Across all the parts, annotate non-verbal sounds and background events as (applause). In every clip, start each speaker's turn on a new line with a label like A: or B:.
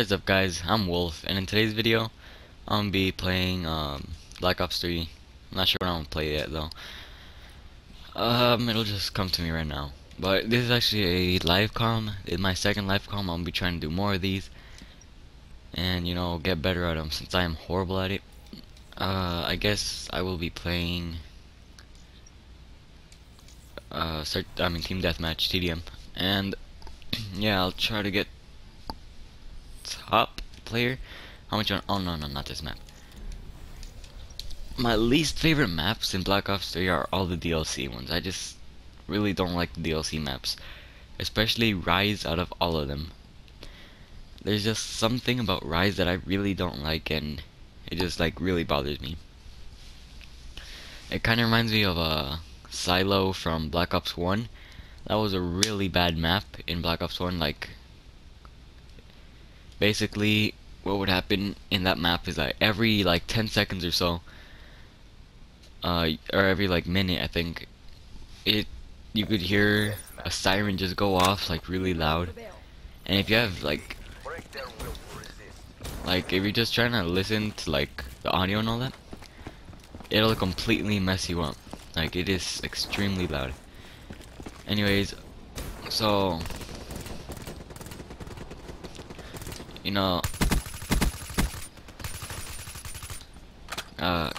A: What is up guys, I'm Wolf, and in today's video, I'm gonna be playing um, Black Ops 3. I'm not sure when I'm gonna play it yet though. Um, it'll just come to me right now. But this is actually a live com. It's my second live com. I'm gonna be trying to do more of these. And, you know, get better at them since I am horrible at it. Uh, I guess I will be playing... Uh, I mean, Team Deathmatch, TDM. And, (clears throat) yeah, I'll try to get top player. How much on? Oh no, no, not this map. My least favorite maps in Black Ops 3 are all the DLC ones. I just really don't like the DLC maps, especially Rise. Out of all of them, there's just something about Rise that I really don't like, and it just like really bothers me. It kind of reminds me of a uh, Silo from Black Ops 1. That was a really bad map in Black Ops 1. Like basically what would happen in that map is that every like 10 seconds or so uh, or every like minute I think it you could hear a siren just go off like really loud. And if you have like like if you're just trying to listen to like the audio and all that it'll completely mess you up. Like it is extremely loud. Anyways so you know, uh,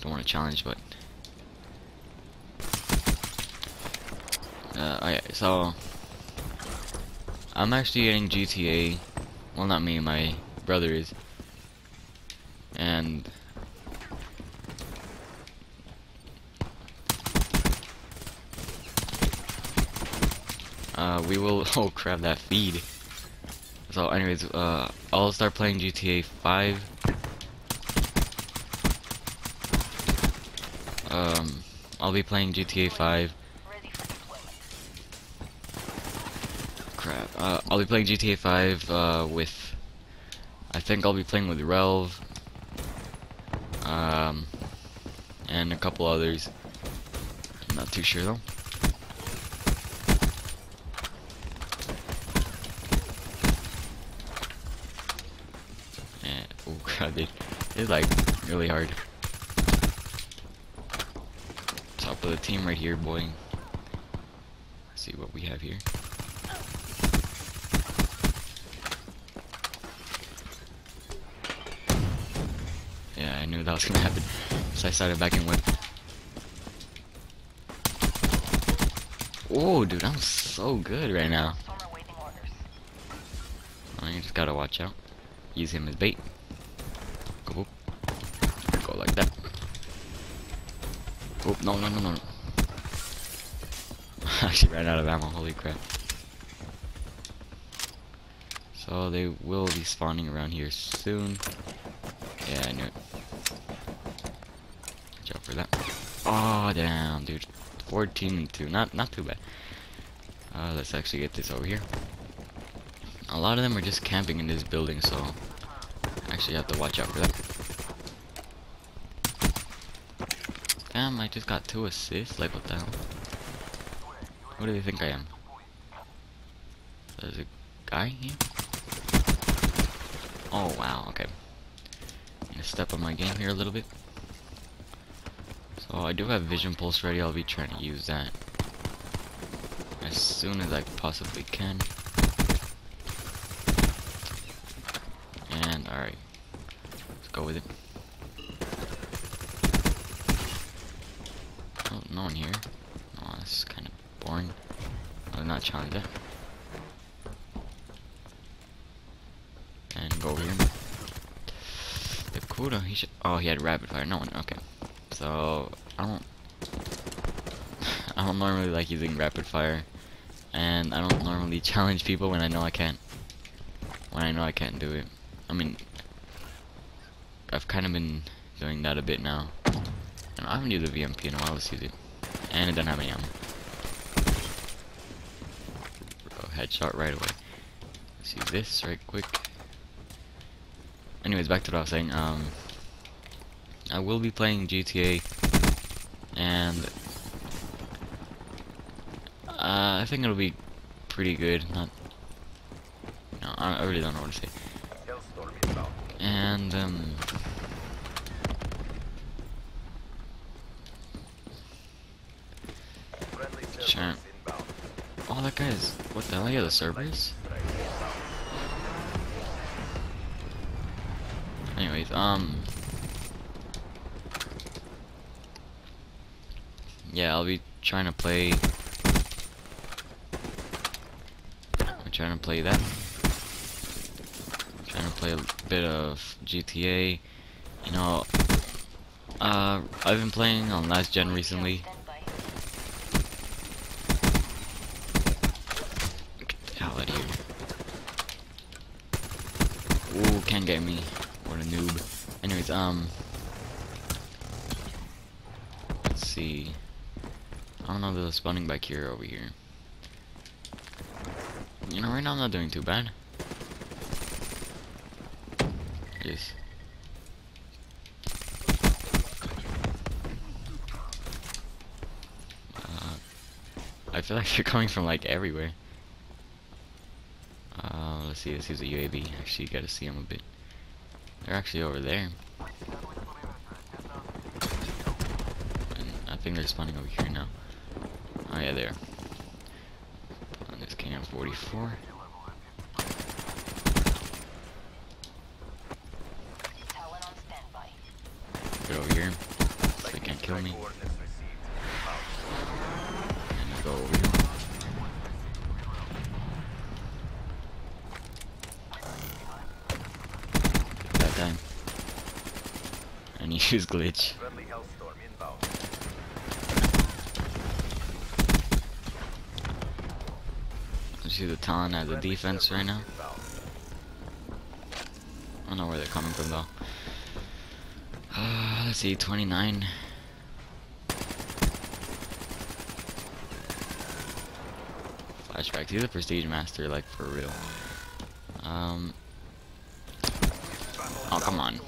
A: don't want to challenge, but, uh, I, so, I'm actually getting GTA, well not me, my brother is, and, uh, we will, (laughs) oh crap, that feed. So anyways, uh, I'll start playing GTA 5. Um, I'll be playing GTA 5. Crap. Uh, I'll be playing GTA 5 uh, with. I think I'll be playing with Relv. Um, and a couple others. I'm not too sure though. Dude. It's like really hard. Top of the team right here, boy. Let's see what we have here. Yeah, I knew that was gonna happen. So I started backing with. Oh, dude, I'm so good right now. I just gotta watch out. Use him as bait. Oh, no, no, no, no. (laughs) I actually ran out of ammo, holy crap. So they will be spawning around here soon. Yeah, I knew it. Watch out for that. Oh, damn, dude. 14 and 2. Not, not too bad. Uh, let's actually get this over here. A lot of them are just camping in this building, so actually have to watch out for that. Damn, I just got two assists? Like, what the hell? Who do you think I am? There's a guy here? Oh, wow, okay. I'm gonna step on my game here a little bit. So, I do have Vision Pulse ready. I'll be trying to use that as soon as I possibly can. And, alright. Let's go with it. No one here. Oh, this is kind of boring. I'll not challenge it. And go over here. The Kuda, he should. Oh, he had rapid fire. No one. Okay. So I don't. (laughs) I don't normally like using rapid fire, and I don't normally (laughs) challenge people when I know I can't. When I know I can't do it. I mean, I've kind of been doing that a bit now. And I haven't used the VMP in a while. Let's use it. And it doesn't have any ammo. Go headshot right away. Let's use this right quick. Anyways, back to what I was saying. Um, I will be playing GTA, and uh, I think it'll be pretty good. Not, no, I really don't know what to say. And, um... Sure. Oh, that guy is... What the hell? He has a Cerberus? Anyways, um... Yeah, I'll be trying to play... I'm trying to play that. I'm trying to play a bit of GTA. You know, uh, I've been playing on last gen recently. Get the hell out of can't get me. What a noob. Anyways, um... Let's see. I don't know, there's a spawning back here over here. You know, right now I'm not doing too bad. Yes. Uh, I feel like (laughs) they're coming from like everywhere. Let's see, let's a UAV. Actually, you gotta see them a bit. They're actually over there. And I think they're spawning over here now. Oh yeah, there. On this KN44. Time. And use glitch. You see the Talon as a defense right now? I don't know where they're coming from though. Uh, let's see, 29. Flashback. He's a prestige master, like for real. Um. Oh come on.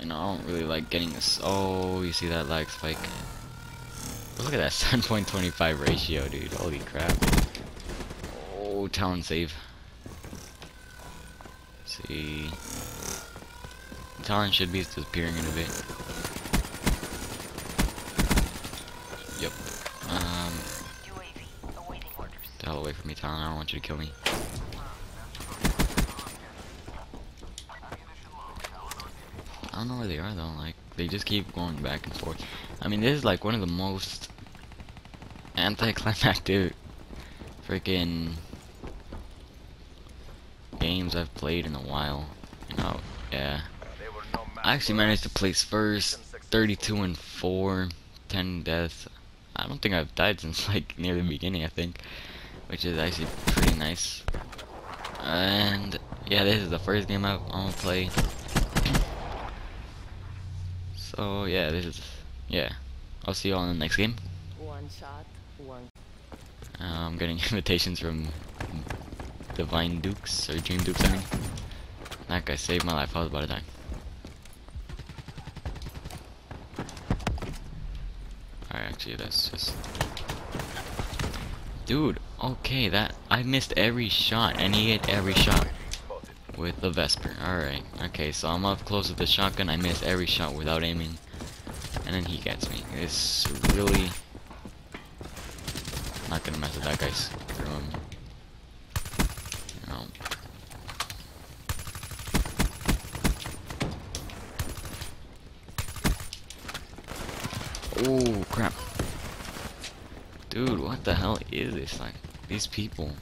A: You know, I don't really like getting this. Oh, you see that lag spike? Look at that (laughs) 7.25 ratio, dude. Holy crap. Oh, Talon save. Let's see. Talon should be disappearing in a bit. Yep. Um. The hell away from me, Talon. I don't want you to kill me. I don't know where they are though. Like they just keep going back and forth. I mean, this is like one of the most anticlimactic freaking games I've played in a while. You know, yeah. I actually managed to place first, 32 and 4, 10 deaths. I don't think I've died since (laughs) like near the beginning, I think, which is actually pretty nice. And yeah, this is the first game I'm gonna play. So yeah, this is yeah. I'll see you all in the next game.
B: One shot, one.
A: Uh, I'm getting (laughs) invitations from Divine Dukes or Dream Dukes. I mean, that guy saved my life. I was about to die. Alright, actually, that's just. Dude, okay, that I missed every shot, and he hit every shot with the Vesper. Alright, okay, so I'm up close with the shotgun. I miss every shot without aiming, and then he gets me. It's really not gonna mess with that guy's room. Know. Oh crap. Dude, what the hell is this? Like, these people.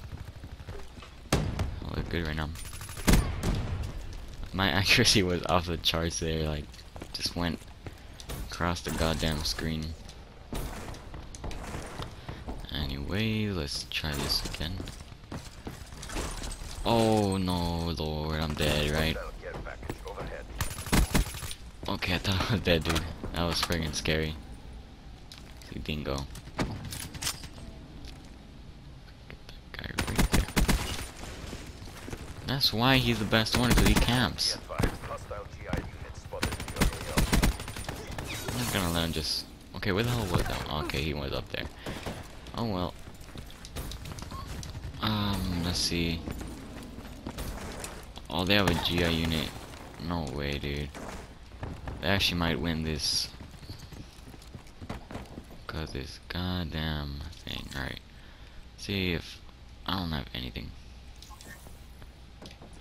A: Oh, they're good right now. My (laughs) accuracy was off the charts there, like, just went across the goddamn screen. Anyway, let's try this again. Oh no, lord, I'm dead, right? Okay, I thought I was dead, dude. That was friggin' scary. See, dingo. Get that guy right there. That's why he's the best one, because he camps. I'm not gonna let him just... Okay, where the hell was that? Okay, he was up there. Oh well. Um, let's see. Oh, they have a GI unit. No way, dude. They actually might win this. Cause this goddamn thing. Alright. See if I don't have anything.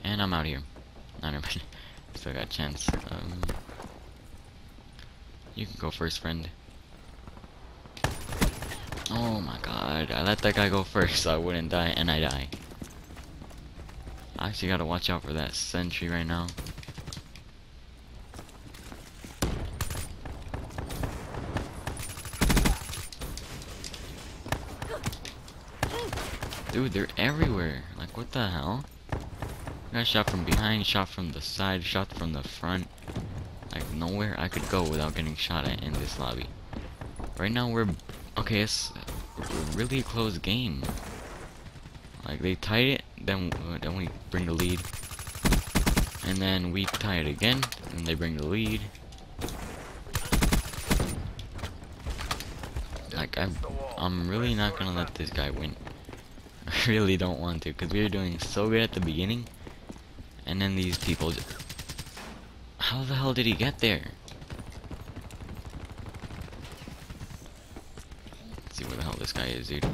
A: And I'm out here. Not mind. (laughs) Still got a chance. Um, you can go first, friend. Oh my god, I let that guy go first so I wouldn't die, and I die. I actually gotta watch out for that sentry right now. Dude, they're everywhere. Like, what the hell? Got shot from behind, shot from the side, shot from the front. Like, nowhere I could go without getting shot at in this lobby. Right now, we're... Okay, it's a really close game. Like, they tied it, then, then we bring the lead. And then we tie it again, and they bring the lead. Like, I'm, I'm really not gonna let this guy win. (laughs) I really don't want to, because we were doing so good at the beginning. And then these people... How the hell did he get there? Let's see where the hell this guy is, dude.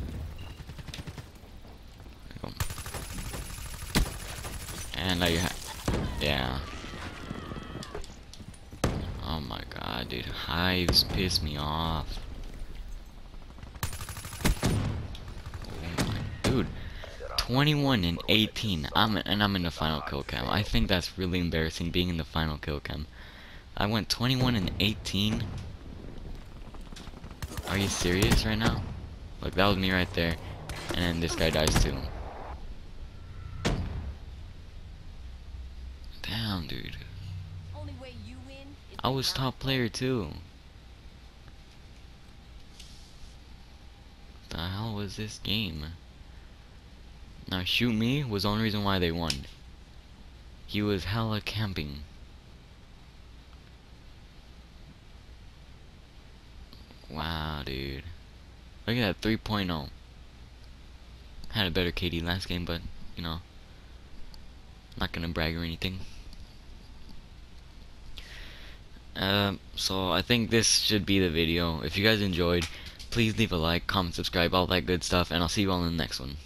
A: And now you have... Yeah. Oh my god, dude. Hives piss me off. Oh my... Dude. 21 and 18. I'm and I'm in the final kill cam. I think that's really embarrassing being in the final kill cam. I went 21 and 18. Are you serious right now? Look, that was me right there. And then this guy dies too. Damn, dude.
B: Only way you win is
A: I was top player too. The hell was this game? Now shoot me was the only reason why they won. He was hella camping. Wow, dude. Look at that 3.0. Had a better KD last game, but, you know. Not gonna brag or anything. Um, so I think this should be the video. If you guys enjoyed, please leave a like, comment, subscribe, all that good stuff, and I'll see you all in the next one.